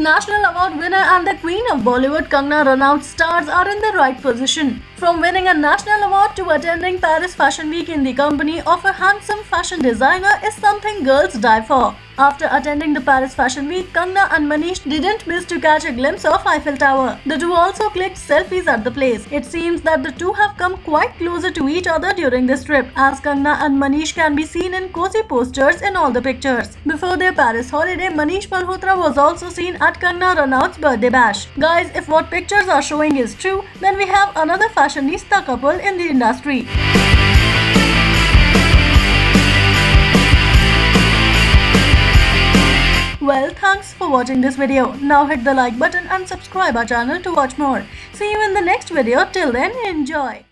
national award winner and the queen of Bollywood Kangana Ranaut stars are in the right position. From winning a national award to attending Paris Fashion Week in the company of a handsome fashion designer is something girls die for. After attending the Paris Fashion Week, Kangana and Manish didn't miss to catch a glimpse of Eiffel Tower. The two also clicked selfies at the place. It seems that the two have come quite closer to each other during this trip, as Kangana and Manish can be seen in cozy posters in all the pictures. Before their Paris holiday, Manish Malhotra was also seen at Kangana Ranaut's birthday bash. Guys, if what pictures are showing is true, then we have another fashionista couple in the industry. Well, thanks for watching this video. Now hit the like button and subscribe our channel to watch more. See you in the next video. Till then, enjoy.